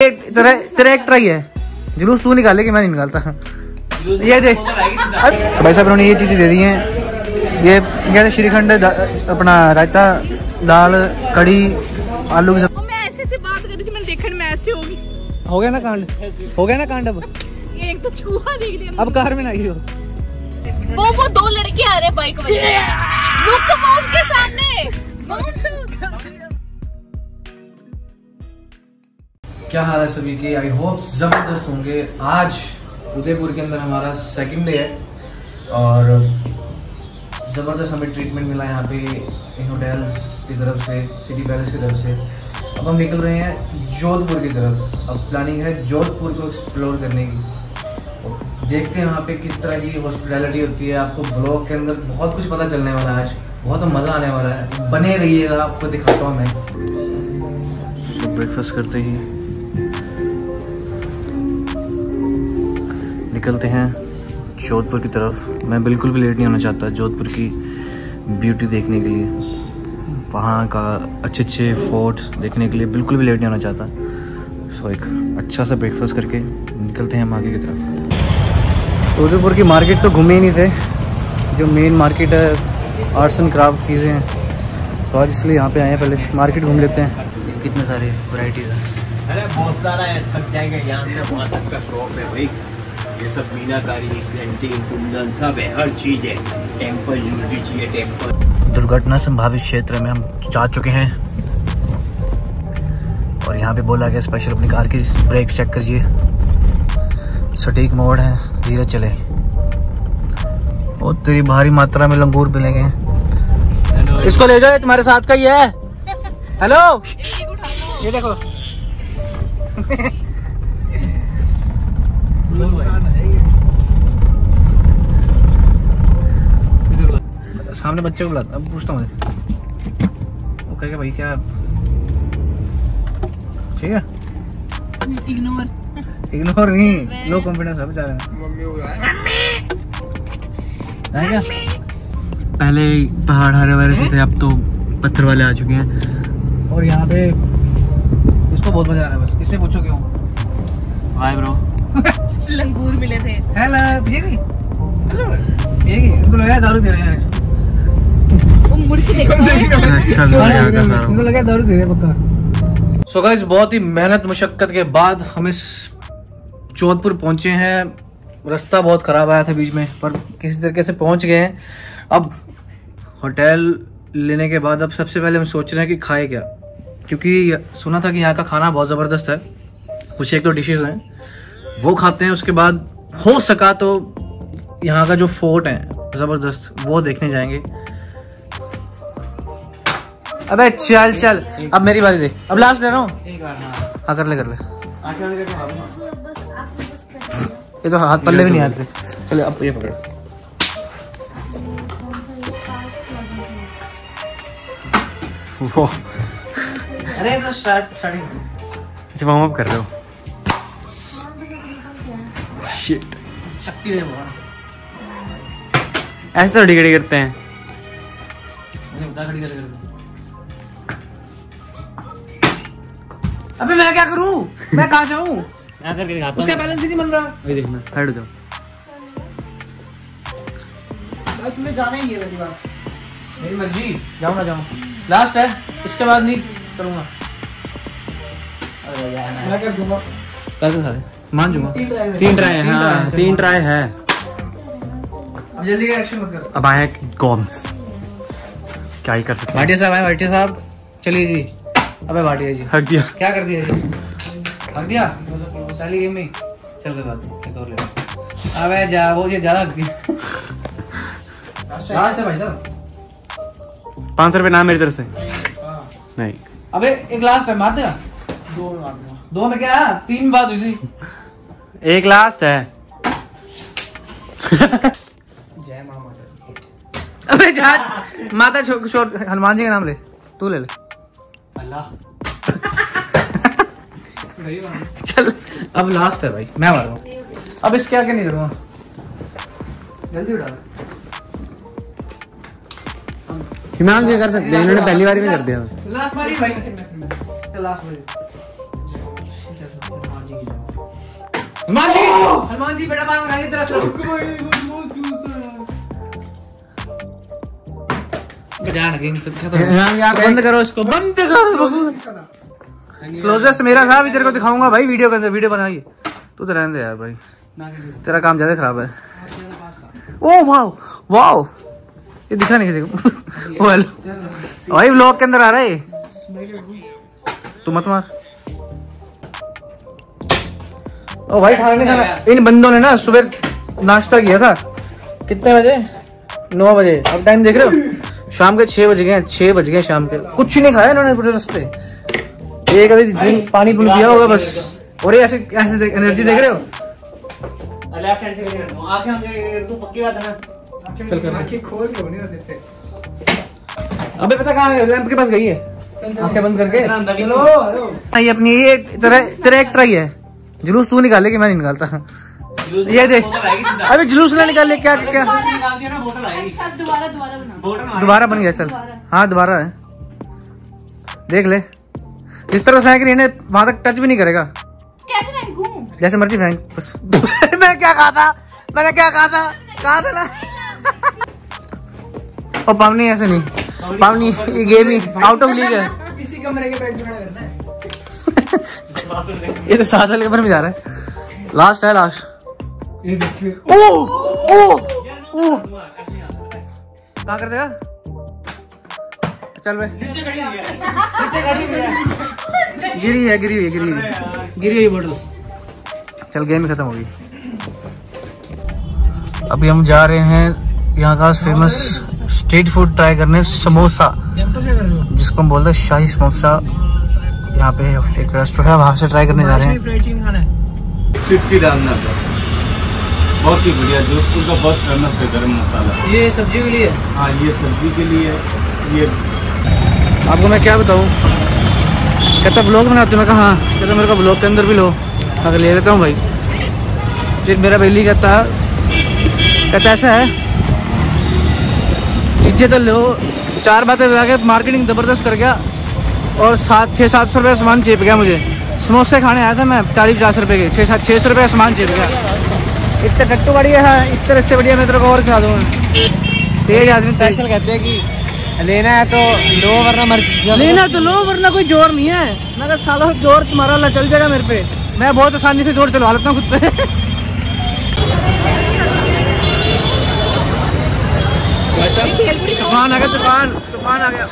तेरा ट्राई है। जुलूस तू निकाले कि मैं नहीं निकालता। ये देख भाई साहब उन्होंने ये चीज़ें दे दी हैं। ये कहते श्रीखंड अपना रायता दाल कड़ी आलू की सब्ज़ी। मैं ऐसे ऐसे बात कर रही थी मैंने देखा मैं ऐसे होगी। हो गया ना कांड? हो गया ना कांड अब? ये एक तो चूहा देख लिया अब कार में ना हो। वो वो दो लड़के आ रहे बाइक में रुक वो उनके सामने। क्या हाल है सभी के? आई होप ज़बरदस्त होंगे। आज उदयपुर के अंदर हमारा सेकंड डे है और ज़बरदस्त हमें ट्रीटमेंट मिला यहाँ पे इन होटल्स की तरफ़ से सिटी पैलेस की तरफ़ से। अब हम निकल रहे हैं जोधपुर की तरफ़। अब प्लानिंग है जोधपुर को एक्सप्लोर करने की। देखते हैं वहाँ पे किस तरह की हॉस्पिटैलिटी होती है। आपको ब्लॉग के अंदर बहुत कुछ पता चलने वाला है आज। बहुत मज़ा आने वाला है। बने रहिएगा, आपको दिखाता हूँ मैं। ब्रेकफास्ट करते ही। निकलते हैं जोधपुर की तरफ़। मैं बिल्कुल भी लेट नहीं होना चाहता जोधपुर की ब्यूटी देखने के लिए। वहाँ का अच्छे अच्छे फोर्ट्स देखने के लिए बिल्कुल भी लेट नहीं होना चाहता। सो एक अच्छा सा ब्रेकफास्ट करके निकलते हैं हम आगे की तरफ़। उदयपुर की मार्केट तो घूमे ही नहीं थे। जो मेन मार्केट है आर्ट्स एंड क्राफ्ट चीज़ें हैं। सो आज इसलिए यहाँ पे आए हैं पहले। मार्केट घूम लेते हैं। कितने सारे वैरायटीज़ हैं? अरे बहुत सारा है। थक जाएगा। यहाँ से वहाँ तक का शॉप है भाई। ये सब मीनाकारी पेंटिंग कुंदन सब है हर चीज़ है। टेंपल ज्वेलरी चाहिए टेंपल दुर्घटना संभावित क्षेत्र में हम जा चुके हैं। और यहाँ पे बोला गया स्पेशल अपनी कार की ब्रेक चेक करिए। सटीक मोड़ है धीरे चले। बहुत तेरी भारी मात्रा में लंगूर मिलेंगे। इसको ले जाओ तुम्हारे साथ का ही है। हेलो ये देखो। सामने बच्चे को बुलाता अब पूछता हूँ मुझे वो कहेगा भाई क्या ठीक है? इग्नोर इग्नोर नहीं। लो कॉन्फिडेंस है बेचारे। है क्या? पहले पहाड़ हरे भरे से थे अब तो पत्थर वाले आ चुके हैं। और यहाँ पे इसको बहुत मज़ा आ रहा है बस। इससे पूछो क्यों? हाय ब्रो लंगूर मिले थे। हेलो ये ये की इनको लगा दारू पी रहे हैं। वो मुड़ के देखा। अच्छा लग रहा है यहाँ का सारा इनको लगा दारू पी रहे पक्का। सो गाइस बहुत ही मेहनत मुशक्कत के बाद हम इस जोधपुर पहुँचे हैं। रास्ता बहुत खराब आया था बीच में पर किसी तरीके से पहुँच गए हैं। अब होटल लेने के बाद अब सबसे पहले हम सोच रहे हैं कि खाए क्या? क्योंकि सुना था कि यहाँ का खाना बहुत ज़बरदस्त है। कुछ एक दो तो डिशेज हैं। वो खाते हैं उसके बाद हो सका तो यहाँ का जो फोर्ट है ज़बरदस्त वो देखने जाएँगे। अबे चल चल। अब मेरी बारी दे। अब लास्ट ले रहा हूँ। हाँ। कर ले कर ले। ये तो हाथ पल्ले भी नहीं आते। चले अब ये पकड़। वो अरे तो स्टार्ट स्टार्टिंग अच्छा वार्म अप कर रहे हो। शिट शक्ति दे ऐसे थोड़ी खड़ी करते हैं। अबे मैं क्या करूँ? मैं कहाँ जाऊँ? यहाँ करके दिखाता उसका बैलेंस ही नहीं बन रहा। अभी देखना साइड हो जाओ। भाई तुम्हें जाना ही है मेरी बात। मेरी मर्ज़ी। जाऊँ ना जाऊँ। लास्ट है। इसके बाद नहीं करूँगा। अरे यार मैं कर दूँगा कर दूँगा मान जाऊँगा। तीन ट्राई है। हाँ तीन ट्राई है अब जल्दी का एक्शन मत करो। अब आया गॉम्स। क्या ही कर सकते हैं। भाटिया साहब आए भाटिया साहब। चलिए जी। अबे भाटिया जी। हक दिया क्या कर दिया जी? हक दिया पहली गेम में चल कोई बात नहीं एक और ले अबे जा वो ये ज़्यादा हक दिया। लास्ट है। भाई साहब। पाँच सौ रुपये नाम मेरी तरफ़ से। नहीं। अबे एक लास्ट है मार देगा। दो में मार दूँगा। दो में क्या? तीन बात हुई थी। एक लास्ट है। जय माँ माता अबे जा माता छोड़ हनुमान जी का नाम ले। तू ले ले। चल अब लास्ट है भाई मैं मार। रहा हूँ अब इसके आगे नहीं करूँगा जल्दी उठा। हिमांग क्या कर सकते हैं इन्होंने पहली बार में कर दिया। लास्ट बारी भाई। चल लास्ट बारी। हनुमान जी हनुमान जी! बेटा बात बनाइए तेरा बंद करो इसको। बंद करो। क्लोजेस्ट मेरा था अभी तेरे को दिखाऊँगा भाई वीडियो के अंदर वीडियो बनाइए। तू तो रहने दे यार भाई। तेरा काम ज़्यादा खराब है। Oh wow wow. ये दिखा नहीं किसी को। हेलो भाई के अंदर आ रहा है तू मत मार। ओ भाई खाना नहीं खाना इन बंदों ने ना सुबह नाश्ता किया था। कितने बजे? नौ बजे। अब टाइम देख रहे हो? शाम के छह बज गए हैं छह बज गए शाम के। कुछ नहीं खाया इन्होंने पूरे रास्ते। एक आधी ड्रिंक पानी पुनी पिया होगा बस। और ये ऐसे ऐसे एनर्जी देख रहे हो? लेफ़्ट हैंड से कर आँखें आँखें तू पक्की बात है ना? चल कर आँखें खोल के होनी ना से अबे पता कहाँ है? लैंप के पास गई है। आँखें बंद करके। चलो ये अपनी ये तेरा तेरा एक्टर ही है। जुलूस तू निकाले कि मैं नहीं निकालता। ये देख अबे जुलूस ना निकाले क्या क्या दिया ना बोतल आएगी। अच्छा दोबारा दोबारा दोबारा बन गया चल। हाँ दोबारा है। देख ले। इस तरह फेंक रही है वहाँ तक टच भी नहीं करेगा। कैसे फेंकूं? जैसे मर्ज़ी फेंक। मैं क्या कहा था? मैंने क्या कहा था? कहा था ना? और पावनी ऐसे नहीं। पावनी ये गेम ही आउट ऑफ़ लीग है। इसी कमरे के बेड में करना है ये तो सात साल के ऊपर में जा रहा है। लास्ट है लास्ट ये देखिए ओ ओ ओ कहाँ कर देगा चल बे नीचे खड़ी हुई है नीचे खड़ी हुई है, गिरी है गिरी हुई गिरी हुई गिरी हुई बोतल चल गेम ही खत्म होगी अभी हम जा रहे हैं यहाँ का फ़ेमस स्ट्रीट फ़ूड ट्राई करने, समोसा। हो जिसको हम बोलते हैं शाही समोसा यहाँ पे एक रेस्टोरेंट है, वहाँ से ट्राई करने जा रहे हैं फ्राइड चिकन खाना है चिटकी डालना था बहुत ही बढ़िया जोधपुर का बहुत फ़ेमस है गरम मसाला। ये सब्ज़ी के लिए? हाँ ये सब्ज़ी के लिए ये आपको मैं क्या बताऊँ? कहता ब्लॉग बनाते हो? मैं कहा हाँ। कहता मेरे को ब्लॉग के अंदर भी लो। अगर ले लेता हूँ भाई। फिर मेरा बेली कहता कहता ऐसा है। चीज़ें तो लो। चार बातें बता के मार्केटिंग ज़बरदस्त कर गया। और सात छः सात सौ रुपये का सामान चेप गया मुझे। समोसे खाने आया था मैं चालीस पचास रुपये के। छः सात छः सौ रुपये का सामान चेप गया। इतने कट्टू बढ़िया है इस तरह से बढ़िया मैं तेरे को और खिला दूँगा। तेज आदमी स्पेशल कहते हैं कि लेना है तो लो वरना मर लेना तो लो वरना कोई ज़ोर नहीं है। मैं कहा ज़ोर तुम्हारा ला चल जाएगा मेरे पे। मैं बहुत आसानी से ज़ोर चलवा लेता हूँ खुद पे। तूफ़ान आ गया तूफ़ान तूफ़ान आ गया।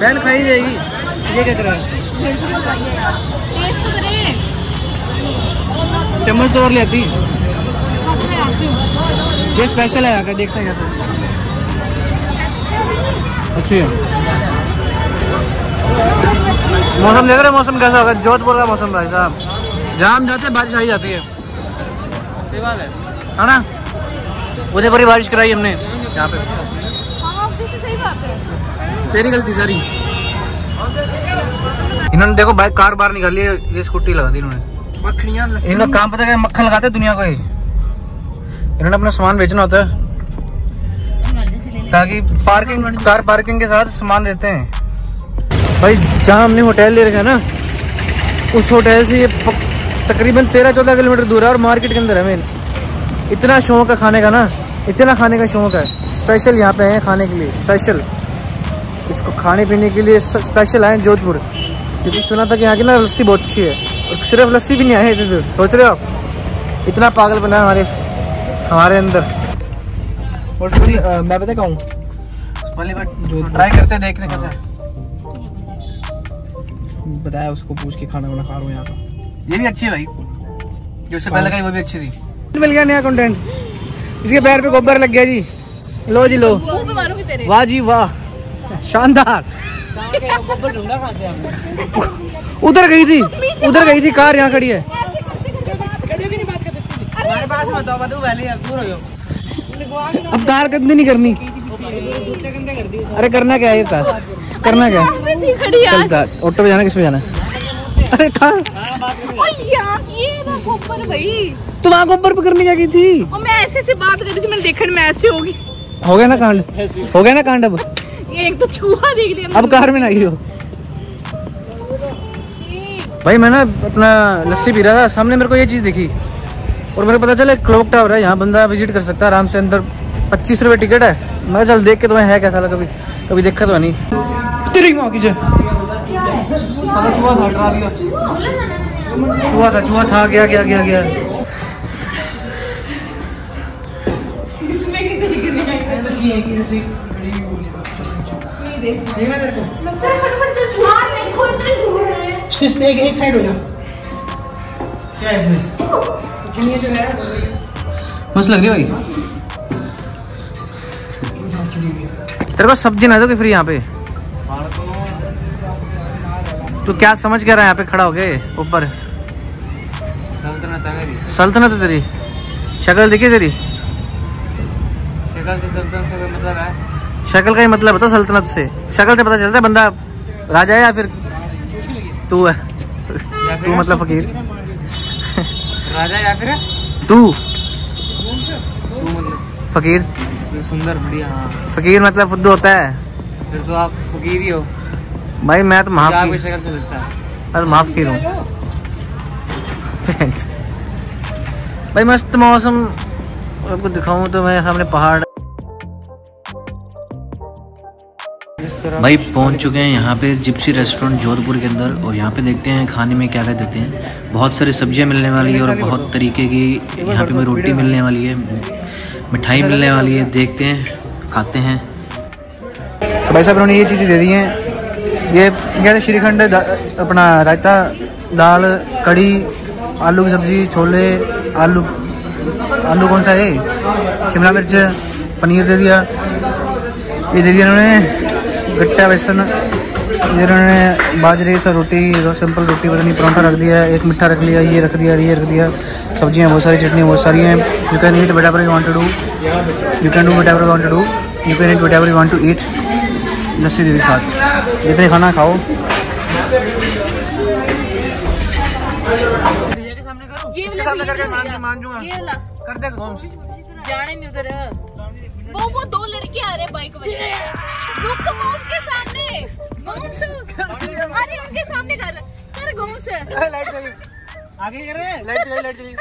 बहन खाई जाएगी। ये क्या कर रहा है भेलपुरी तो खाइए यार टेस्ट तो करें चम्मच तो और लेती। हाँ तो ये स्पेशल है आकर देखते हैं कैसे अच्छी है। मौसम देख रहे मौसम कैसा होगा? जोधपुर का मौसम भाई साहब। जहाँ हम जाते बारिश आई जाती है। है। ना? उदयपुर ही बारिश कराई हमने यहाँ पे। हाँ ऑब्वियसली सही बात है। तेरी गलती सारी। इन्होंने देखो बाइक कार बाहर निकाली है ये स्कूटी लगा दी इन्होंने। मक्खनियाँ इन्होंने काम पता है मक्खन लगाते दुनिया को ही। इन्होंने अपना सामान बेचना होता है। ताकि पार्किंग कार पार्किंग के साथ सामान देते हैं। भाई जहाँ हमने होटल ले रखा है ना उस होटल से ये तकरीबन तेरह चौदह किलोमीटर दूर है और मार्केट के अंदर है मेन इतना शौक है खाने का ना इतना खाने का शौक है। स्पेशल यहाँ पे हैं खाने के लिए स्पेशल इसको खाने पीने के लिए स्पेशल आए जोधपुर। क्योंकि सुना था कि यहाँ की ना लस्सी बहुत अच्छी है। और सिर्फ़ लस्सी भी नहीं आए इधर सोच रहे हो आप? इतना पागल बना हमारे हमारे अंदर। और मैं पता कहूँ? पहली बार ट्राई करते हैं देखने कैसा। बताया उसको पूछ के खाना वाना खा रहा हूँ यहाँ का। ये भी अच्छी है भाई। जो उससे पहले का वो भी अच्छी थी। मिल गया नया कंटेंट इसके पैर पे गोबर लग गया जी। लो जी लो। मुँह पे मारूँगी तेरे। वाह जी वाह। शानदार। ढूंढा कहाँ से हमने उधर गई थी उधर गई थी कार यहाँ खड़ी है। कर हो। अब तार गंदी नहीं करनी। कर अरे करना क्या है ये तार करना क्या? है ऑटो पे जाना किस पे जाना? अरे कार और यार ये ना गोबर भाई। तुम वहाँ गोबर पे करने क्या की थी? मैं ऐसे ऐसे बात कर रही थी मैंने देखा मैं ऐसे होगी हो गया ना कांड? हो गया ना कांड अब? ये एक तो चूहा देख लिया अब कार में ना गिरो ये भाई मैं ना अपना लस्सी पी रहा था सामने मेरे को ये चीज़ दिखी। और मेरे को पता चला क्लॉक टावर है यहाँ बंदा विज़िट कर सकता है आराम से अंदर। पच्चीस रुपये टिकट है। मैं चल देख के तुम्हें है कैसा लगा कभी कभी देखा तो नहीं। तेरी माँ की जय। साला चूहा था डरा दिया चूहा था चूहा था गया गया गया गया। इसमें की को है सिस्ट एक एक साइड हो जा। क्या है इसमें? मस्त लग रही है भाई। तेरे को सब्ज़ी ना दो कि फ्री यहाँ पे? तू क्या समझ क्या रहा है यहाँ पे खड़ा हो गए ऊपर? सल्तनत है है तेरी। शक्ल दिखी तेरी? शक्ल से सल्तनत से मतलब है? शक्ल का ही मतलब होता सल्तनत से। शक्ल से पता चलता है बंदा राजा है या फिर तू है। तू मतलब फकीर। राजा या फिर? तू। तू मतलब फकीर। सुंदर बढ़िया हाँ। फकीर मतलब फुद्दू होता है। फिर तो आप फकीर ही हो। भाई मैं तो आपकी महाफकीर शक्ल से लगता है? अरे महाफकीर हूँ भाई मस्त मौसम। आपको दिखाऊँ तो मैं सामने पहाड़ भाई पहुँच चुके हैं यहाँ पे जिप्सी रेस्टोरेंट जोधपुर के अंदर और यहाँ पे देखते हैं खाने में क्या क्या देते हैं। बहुत सारी सब्ज़ियाँ मिलने वाली है और बहुत तरीके की यहाँ पे में रोटी मिलने वाली है मिठाई मिलने वाली है देखते हैं खाते हैं। तो भाई साहब उन्होंने ये चीज़ें दे दी हैं। ये कहते श्रीखंड अपना रायता दाल कड़ी आलू की सब्ज़ी छोले आलू आलू कौन सा है? शिमला मिर्च पनीर दे दिया। ये दे दिया इन्होंने गट्टा बेसन ये इन्होंने बाजरे सा रोटी सिंपल रोटी पता नहीं पराठा रख दिया एक मिठा रख लिया ये रख दिया ये रख दिया सब्ज़ियाँ बहुत सारी चटनी बहुत सारी हैं। You can eat whatever you want to do you can do whatever want to do you can eat whatever you want to eat लस्सी दे दी साथ। जितने खाना खाओ। ये सामने करके ये मान दूँगा। ये वाला कर दे घूम जाने नहीं उधर। वो वो दो लड़के आ रहे हैं बाइक में रुक वो उनके सामने। घूम से अरे उनके सामने कर कर घूम से। लाइट चली। आगे कर रहे लाइट चली लाइट चली।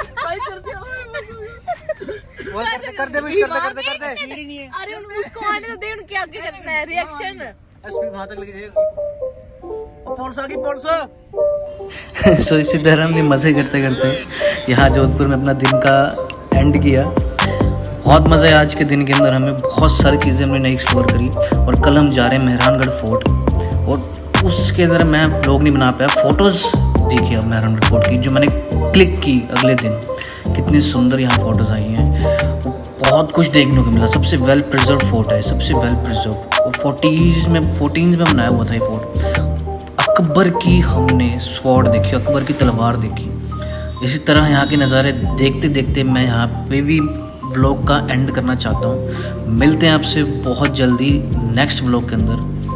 वो कर दे कर दे विश कर दे कर दे कर दे अरे उन उसको आने तो दे उनके आगे करना है। रिएक्शन स्पीड वहाँ तक लगी जाएगी पुलिस आ गई पुलिस सो इसी तरह हमने मज़े करते करते यहाँ जोधपुर में अपना दिन का एंड किया। बहुत मज़ा है आज के दिन के अंदर। हमें बहुत सारी चीज़ें हमने नई एक्सप्लोर करी और कल हम जा रहे हैं मेहरानगढ़ फोर्ट और उसके अंदर मैं व्लॉग नहीं बना पाया फ़ोटोज़ देखी अब मेहरानगढ़ फोर्ट की, जो मैंने क्लिक की अगले दिन। कितनी सुंदर यहाँ फ़ोटोज़ आई हैं। बहुत कुछ देखने को मिला। सबसे वेल प्रिजर्व फोर्ट है, सबसे वेल प्रिजर्व और फोर्टीज़ में फोर्टीन में बनाया हुआ था ये फोर्ट अकबर की हमने स्वॉर्ड देखी, अकबर की तलवार देखी। इसी तरह यहाँ के नज़ारे देखते देखते मैं यहाँ पे भी व्लॉग का एंड करना चाहता हूँ। मिलते हैं आपसे बहुत जल्दी नेक्स्ट ब्लॉग के अंदर।